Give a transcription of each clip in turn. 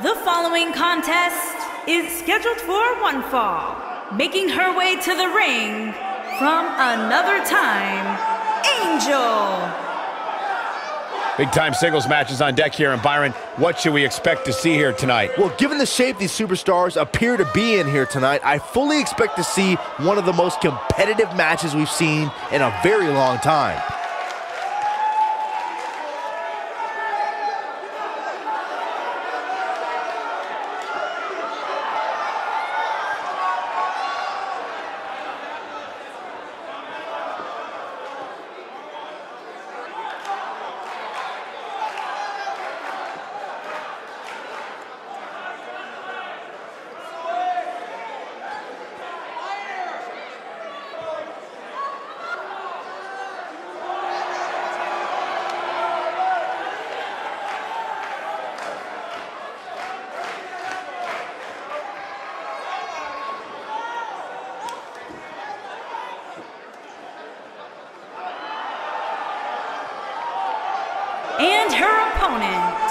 The following contest is scheduled for one fall. Making her way to the ring from another time, Angel. Big time singles matches on deck here. And Byron, what should we expect to see here tonight? Well, given the shape these superstars appear to be in here tonight, I fully expect to see one of the most competitive matches we've seen in a very long time. And her opponent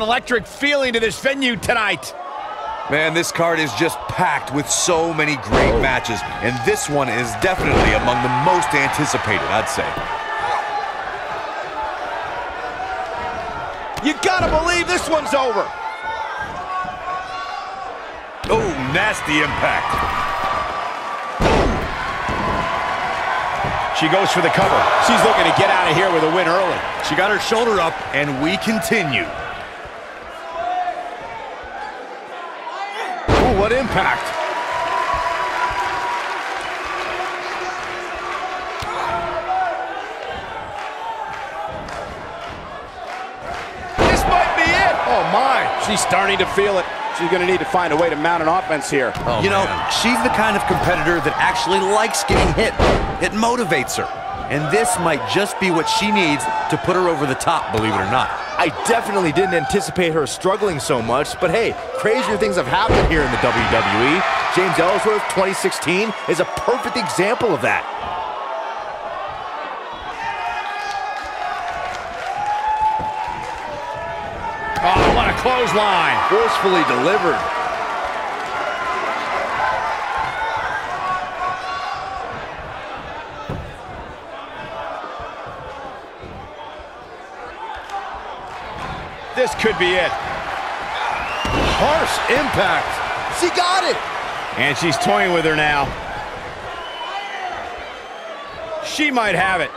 an electric feeling to this venue tonight. Man, this card is just packed with so many great oh. matches, and this one is definitely among the most anticipated, I'd say. You gotta believe this one's over. Oh, nasty impact. She goes for the cover. She's looking to get out of here with a win early. She got her shoulder up, and we continue. Ooh, what impact. This might be it. Oh, my. She's starting to feel it. She's going to need to find a way to mount an offense here. Oh, you know, she's the kind of competitor that actually likes getting hit. It motivates her. And this might just be what she needs to put her over the top, believe it or not. I definitely didn't anticipate her struggling so much, but hey, crazier things have happened here in the WWE. James Ellsworth 2016 is a perfect example of that. Oh, what a clothesline. Forcefully delivered. This could be it. Harsh impact. She got it. And she's toying with her now. She might have it.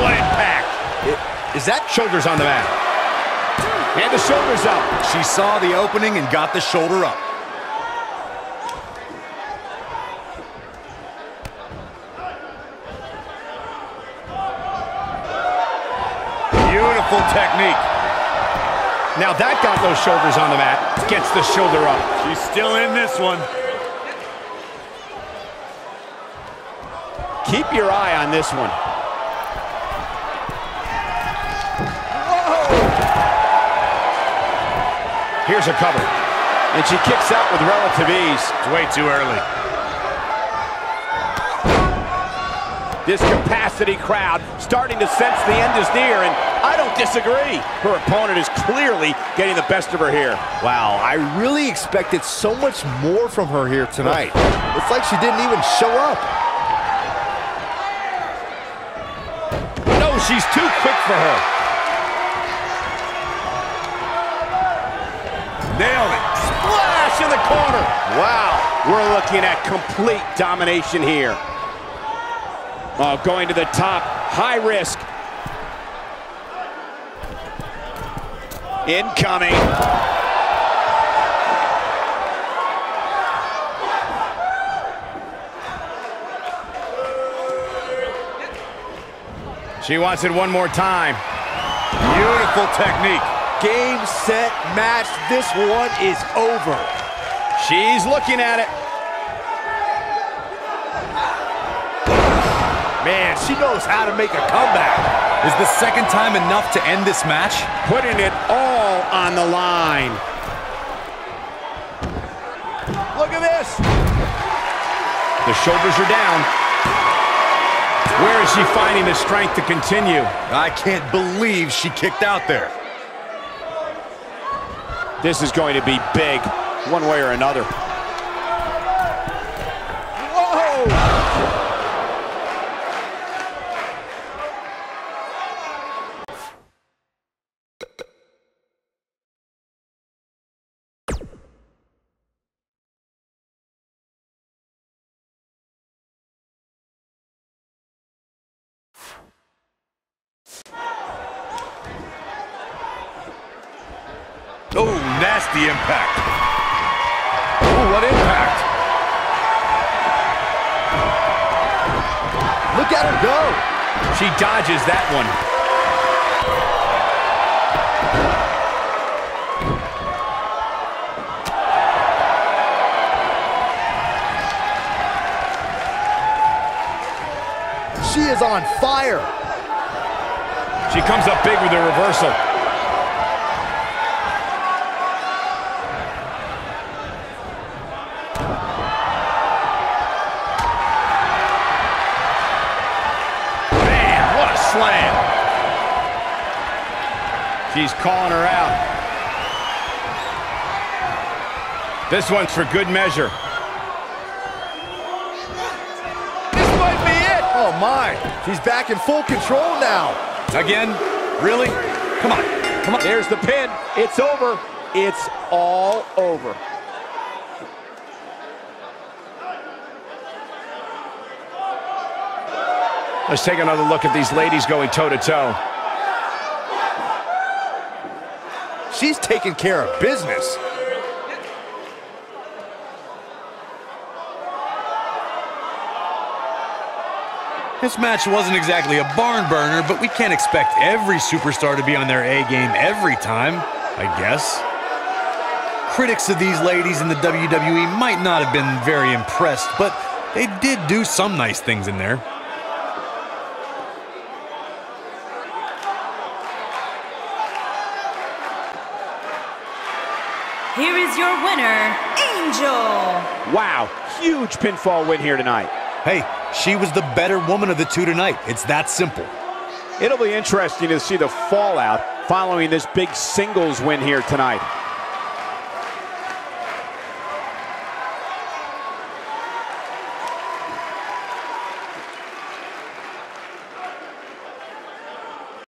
What impact. Is that Shoulders on the mat. And the shoulders up. She saw the opening and got the shoulder up. Beautiful technique. Now that got those shoulders on the mat. Gets the shoulder up. She's still in this one. Keep your eye on this one. Here's a cover. And she kicks out with relative ease. It's way too early. This capacity crowd starting to sense the end is near, and I don't disagree. Her opponent is clearly getting the best of her here. Wow, I really expected so much more from her here tonight. It's like she didn't even show up. No, she's too quick for her. Nailed it. Splash in the corner. Wow, we're looking at complete domination here. Oh, going to the top, high risk. Incoming. She wants it one more time. Beautiful technique. Game, set, match. This one is over. She's looking at it. Man, she knows how to make a comeback. Is the second time enough to end this match? Putting it all on the line. Look at this. The shoulders are down. Where is she finding the strength to continue? I can't believe she kicked out there. This is going to be big, one way or another. Oh, nasty impact. Ooh, what impact. Look at her go. She dodges that one. She is on fire. She comes up big with a reversal. Man, what a slam. She's calling her out. This one's for good measure. This might be it. Oh my, she's back in full control now. Again? Really? Come on. Come on. There's the pin. It's over. It's all over. Let's take another look at these ladies going toe-to-toe. She's taking care of business. This match wasn't exactly a barn burner, but we can't expect every superstar to be on their A game every time, I guess. Critics of these ladies in the WWE might not have been very impressed, but they did do some nice things in there. Here is your winner, Angel. Wow, huge pinfall win here tonight. Hey, she was the better woman of the two tonight. It's that simple. It'll be interesting to see the fallout following this big singles win here tonight.